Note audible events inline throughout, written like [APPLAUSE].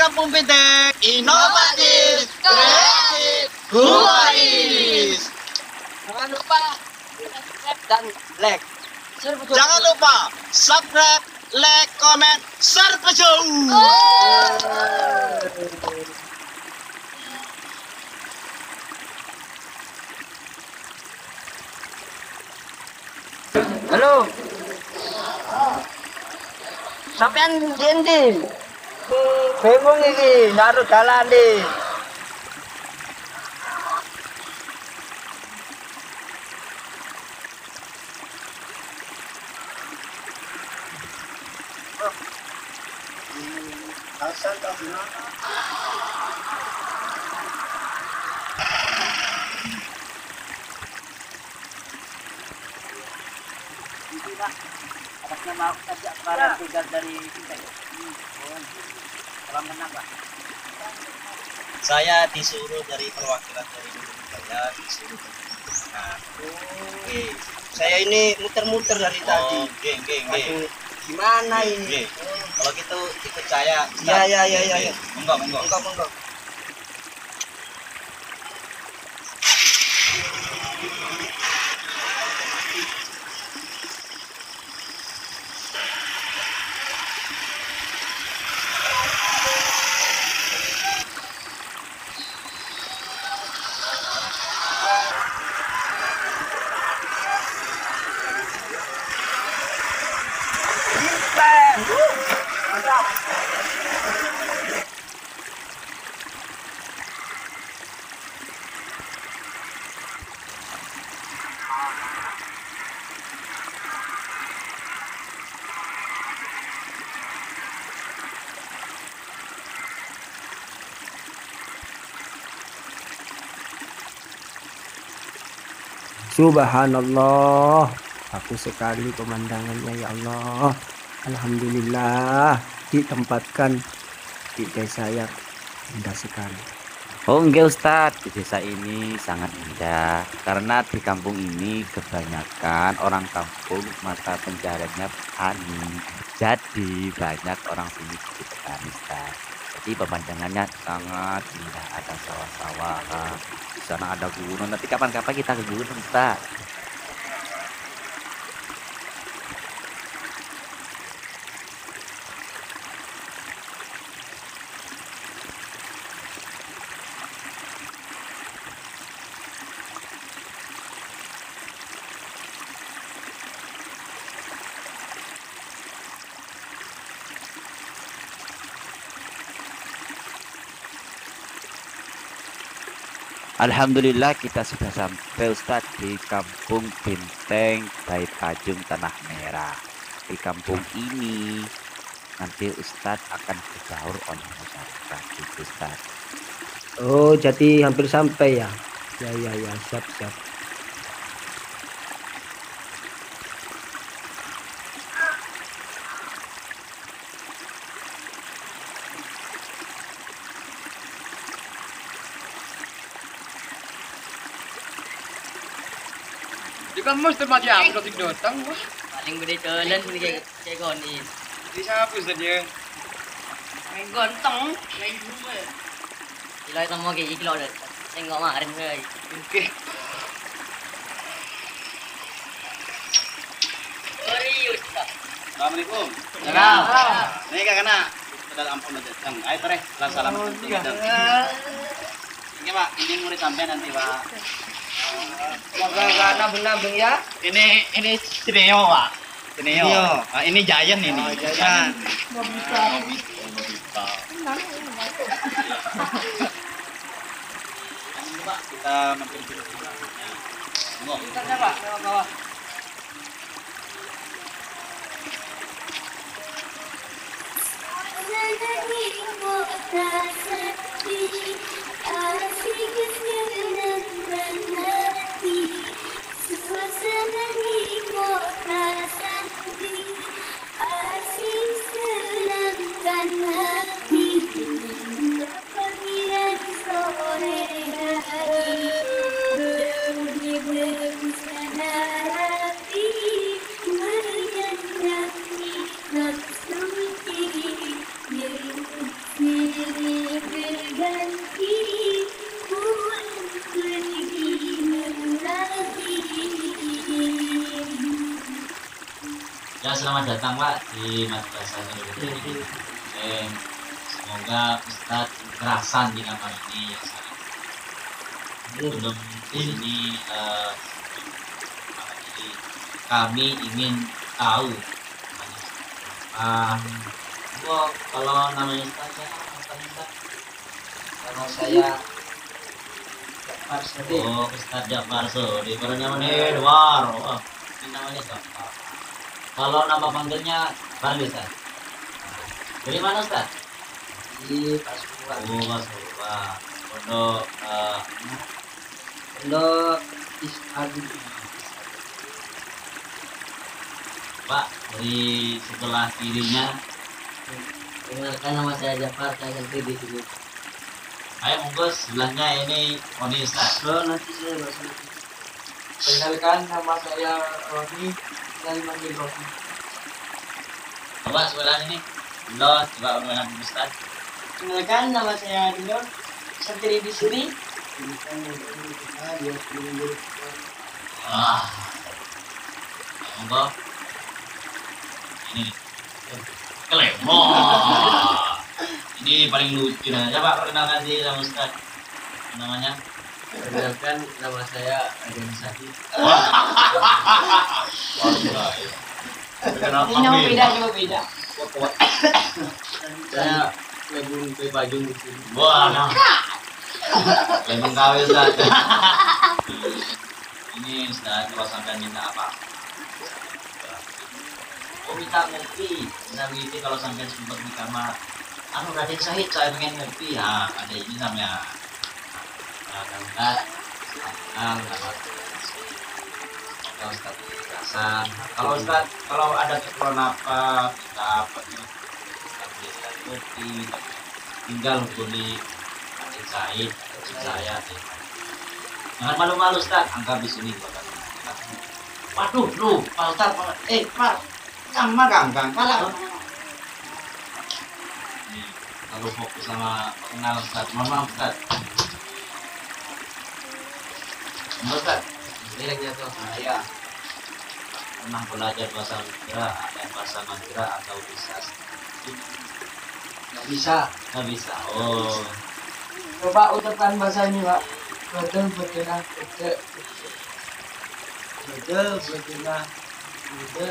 Kampung Pintek, inovatif, kreatif, humoris. Jangan lupa subscribe dan like. Jangan lupa subscribe, like, comment, share video. Halo. Sampean ndi? Bingung iki, naruh dalan iki. Atas nama aku saja para tugas dari kita. Pak. Saya disuruh dari perwakilan dari Jaya, disuruh Nah, oke. Saya ini muter-muter dari tadi. Oke, oke, oke. Aduh, gimana ini? Kalau gitu ikut saya. Ya, ya, ya, ya, ya. Monggo, monggo. Monggo, Subhanallah. Aku sekali pemandangannya ya Allah Alhamdulillah Ditempatkan di desa yang indah sekali Oh enggak Ustadz, di desa ini sangat indah karena di kampung ini kebanyakan orang kampung mata pencahariannya petani. Jadi banyak orang sini jadi petani Ustadz. Jadi pemandangannya sangat indah, ada sawah-sawah, di sana ada gunung. Nanti kapan-kapan kita ke gunung Ustadz. Alhamdulillah kita sudah sampai Ustadz di Kampung Binteng Bait Tajung Tanah Merah. Di kampung ini nanti Ustadz akan berbaur oleh masyarakat gitu Ustadz. Oh jadi hampir sampai ya Ya ya ya siap siap Di kan mesti mati apa kalau tidak datang. Paling gede jalan ini kayak kayak goni. Di siapa saja? Main ganteng, main. Gila itu mau kayak kilo deh. Tengok kemarin guys. Oke. Assalamualaikum. Salam. Ini kak kena. Sudah ampun aja. Kang, ayo. Salam salam. Ini pak, ini murid sampai nanti pak. Semoga nabung-nabung ya. Ini ini Cineo pak. Cineo. Cineo. Ah, ini Giant ini. Oh, Giant. Nobita. Nobita. Ini pak, kita mampir dulu. Monggo. Bentar Pak, lewat bawah. Sore hari Ya selamat datang Pak di Madrasah Nurul Dan eh, Semoga Ustaz kerasan di kamar ini ya sangat belum ini uh, eh, kami ingin tahu uh, kalau namanya Ustaz ya, apa Nama saya Jafar Sadiq. Oh, Ustadz Jafar Sodi. Kalau namanya Edwar. Oh, ini namanya Jafar. Kalau nama panggilnya Bang Ustadz. Dari mana Ustadz? di Pasuruan. Oh, Mas Purba. Pondok eh, Pondok Isadi. Pak dari sebelah kirinya. Dengarkan nama saya Jafar, saya santri di sini. Ayo monggo sebelahnya ini Oni Ustadz. Oh, nanti saya masuk. Kenalkan nama saya Roni dari manggil Roni. Coba sebelah ini. Lo coba mengenal Ustadz. Kenalkan nama saya Dino, santri di sini. Wah. Monggo. Ini. Kelemon. Ini paling lucu nah. Coba perkenalkan diri sama Ustaz. Namanya? Dengarkan nama saya Aden. Kenapa? Ini yang beda, yang beda. Saya Lebun ke Bajung di sini. Wah, nah. Lemon kawin Ustaz. Ini Ustaz kalau sampai minta apa? Oh minta ngerti, minta ngerti kalau sampai sempat di kamar. Anu Raden Sahid saya pengen ngerti ya, ada ini namanya. Nah, Ustaz, kenal nama Kalau Ustaz kekerasan. Kalau Ustaz, kalau ada keperluan apa, kita apa? Kita beli Ustaz kopi, tinggal hubungi Raden Sahid, saya. Jangan malu-malu Ustaz, angkat di sini kata. Waduh, lu, Pak Ustaz, eh, Pak, sama gampang, kalah. Kalau fokus sama kenal Ustaz, mohon maaf Ustaz. Mohon Ustaz, Ini yang jatuh. saya pernah belajar bahasa Madura, dan bahasa Madura atau bisa Nggak bisa. nggak bisa. Oh, Coba ucapkan bahasa ini, Pak. Betul, betul, betul. Betul, betul, betul,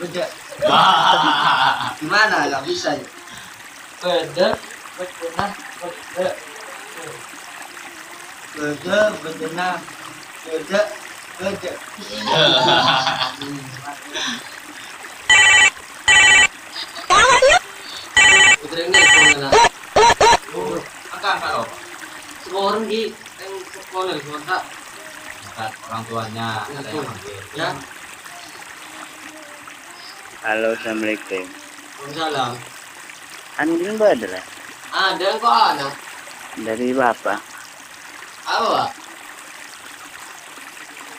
betul. Gimana? Nggak bisa ya? Betul, betul, betul. Betul, betul, betul, betul. Putri ini sekolah. di yang sekolah di orang tuanya. Ya. Halo, Assalamualaikum. Waalaikumsalam. Andin adalah Ada kok anak. dari Bapak. Apa?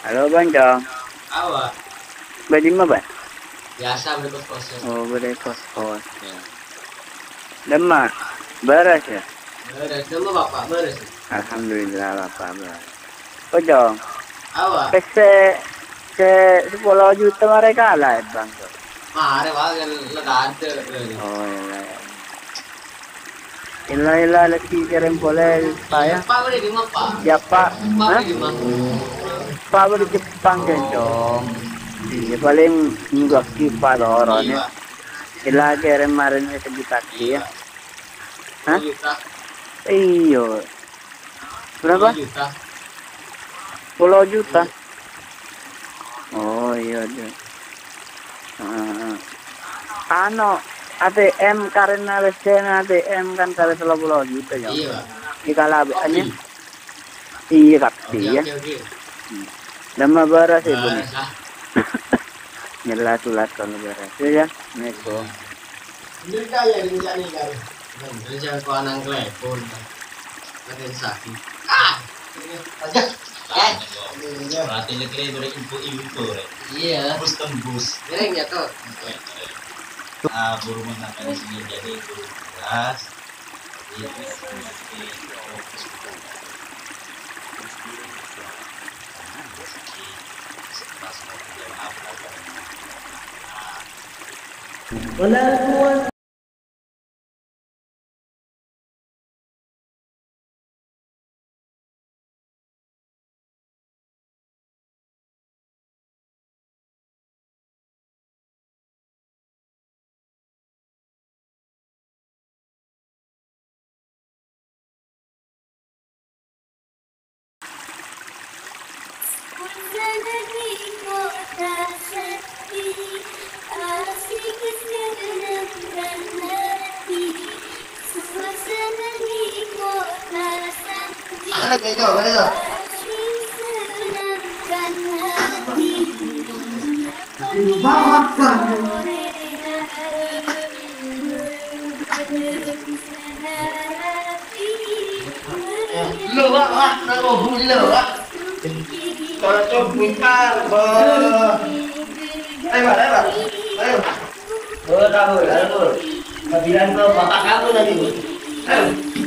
Halo, Boncong. Apa? Badi ba? Biasa berikut proses. Oh, boleh kos-kos. Ya. Demak, beres ya? Beres, dulu bapak beres. Alhamdulillah, Bapak beres. Pojong, Apa? kese ke 10 juta mereka lah, Bang. Mare lega ada. Oh, iya. Ila ila lagi kirim boleh saya. Pak boleh di mana pak? Ya Pak, Pak Hah? boleh di? Pak boleh Jepang kan dong. Iya paling nggak kipa orang ya. Ila kirim kemarin ke taksi ya. Hah? Iyo. Berapa? Juta. 10 juta. Oh iya deh. Ah. ano ATM karena lesen ATM kan kali 30 juta ya. Iya. Jika labannya iya kakti ya. Oke oke. Lama beras ya bu. Beres ah. Jelas [LAUGHS] ulat kalau beras ya. Neko. Ini kaya di sana nih kan. Kerja kau anak telepon. Ada sakit. Ah. Aja. Eh. Berarti negeri dari info-info, Rek. Iya. Tembus tembus. Ini ya tuh. Buru mengatakan di sini jadi buru beras. Jadi nanti fokus ke setelah semua kerjaan apa Nah, Mana kayak itu? Mana itu? Lo wah wah, nama bulu wah. Kalau coba bukan, Ayo, ayo, ayo. Oh, tahu, ayo. Mau bilang ke bapak kamu tadi, Bu. Ayo. Lah.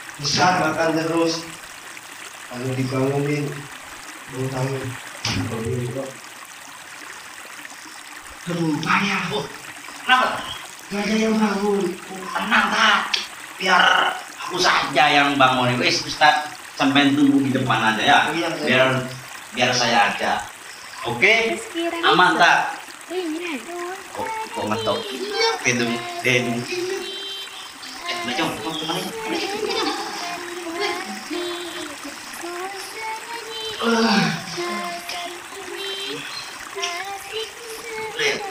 besar makan terus. Kalau dibangunin, butang bangunin kok. Aduh, payah kok. Kenapa? Gak ada yang bangun. tenang tak biar aku saja yang bangun wis Ustaz sampai tunggu di depan aja ya. Iya, saya- biar biar saya aja. Oke? Aman tak kok kok ngetok pedung pedung. Eh jom jom ke mana Lihat,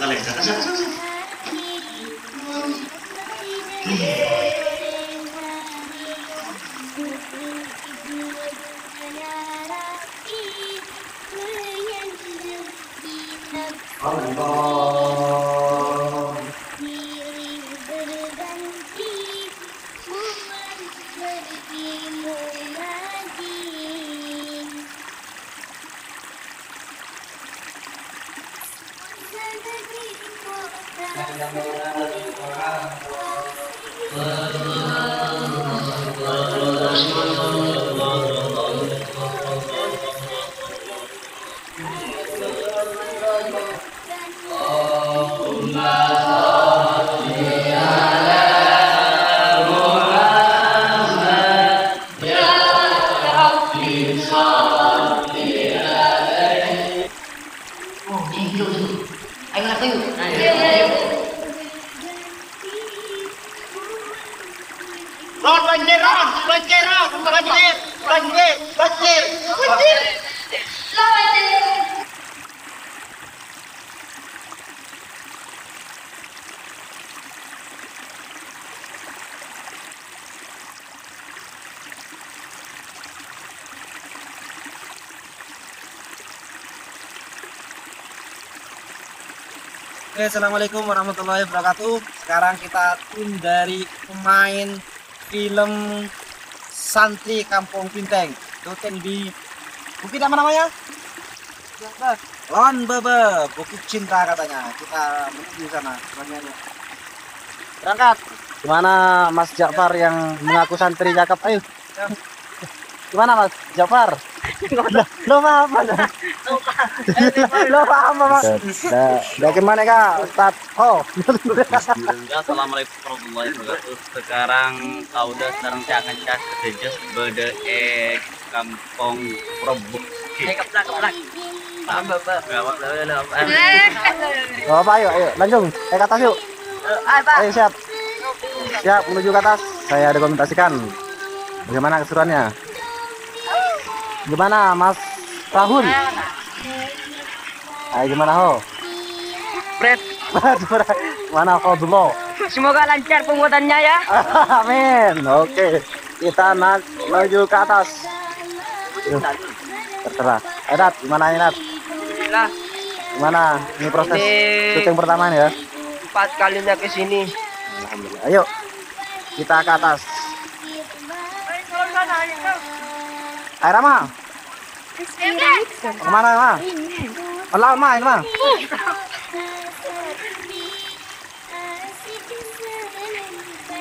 kalian sana sana Allahu Akbar. Ron, banjir, Ron, banjir, Ron, banjir, banjir, banjir, banjir. Oke, assalamualaikum warahmatullahi wabarakatuh. Sekarang kita tim dari pemain film Santri Kampung Pinteng. Doten di Bukit apa namanya? Lon Bebe, Bukit Cinta katanya. Kita menuju sana. Berangkat. Gimana Mas Jafar yang mengaku santri cakep? Ayo. Gimana Mas Jafar? Lo apa apa? Lo apa apa? Bagaimana kak Ustad? Oh. Assalamualaikum warahmatullahi wabarakatuh. Sekarang kau udah sekarang saya akan cas sejak berde eh kampung Probuk. Eh keplak keplak. Apa? Gawat Oh, apa ayo ayo lanjut. Eh atas yuk. Ayo siap. Siap menuju ke atas. Saya dokumentasikan. Bagaimana keseruannya? Gimana Mas Rahul? Ayo gimana ho? Fred, Mana dulu? semoga lancar pembuatannya ya. [LAUGHS] Amin. Oke. Kita naik menuju ke atas. Yuk, Terserah. Eh, Nat, gimana ini, Nat? Alhamdulillah. Gimana? Ini proses Ini- syuting pertama ya. Empat kalinya ke sini. Alhamdulillah. Ayo. Kita ke atas. Ayo Rama. Ke mana Rama? Oh, lama ini mah.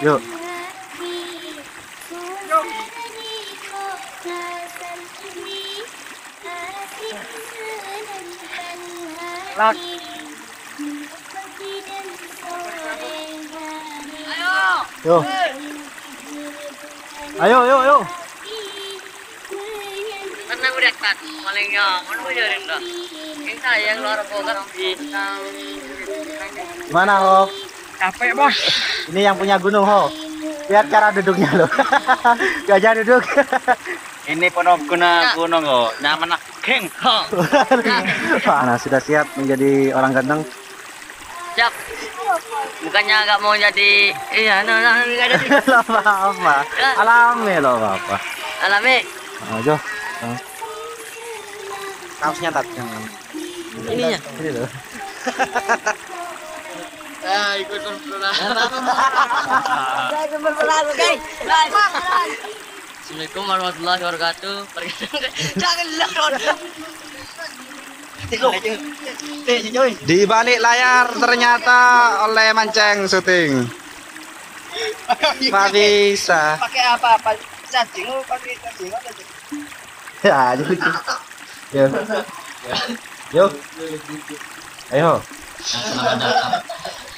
Yuk. Lak. Yuk. Ayo, yuk, yuk. Karena udah malingnya, mana dah. Ini boga bintang. Gimana, Ho? Capek bos. Ini yang punya gunung, Ho. Lihat cara duduknya loh. [LAUGHS] Gajah duduk. Ini penuh guna gunung kok. Nyaman geng. [LAUGHS] Nah, sudah siap menjadi orang ganteng. Siap. Bukannya nggak mau jadi, iya, no, no, nggak jadi. Lo [LAUGHS] apa-apa. Alami lo apa-apa. Alami. Kaosnya tak jangan. Ininya. Ini loh. [LAUGHS] Ikut berperan, guys. Assalamualaikum warahmatullahi wabarakatuh. [LAUGHS] Jangan. Di balik layar ternyata oleh manceng syuting. [LAUGHS] Pak bisa. Pakai apa? Apa? Cacing, pakai cacing? [LAUGHS] Ya, jadi. Yo. Yo. Ayo. Selamat datang.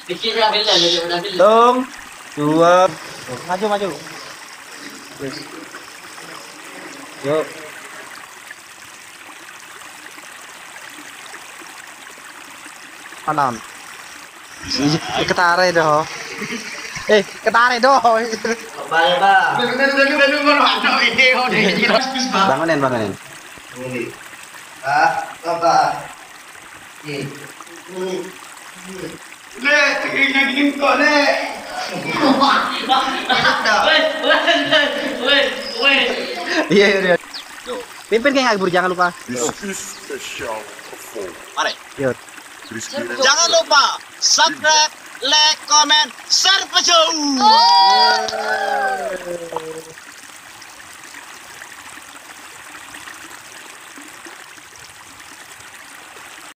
Dikit ya ambil jadi udah ambil. Tung. Dua. Maju, maju. Yuk. Ih, Ketare doh. Eh. Bye, Pak. Bangunin, bangunin. Ini. Ah, apa? Ini. Iya, iya, iya. Pimpin kayak Agbur, jangan lupa. Mari. Yuk. Jangan lupa subscribe, like, comment, share,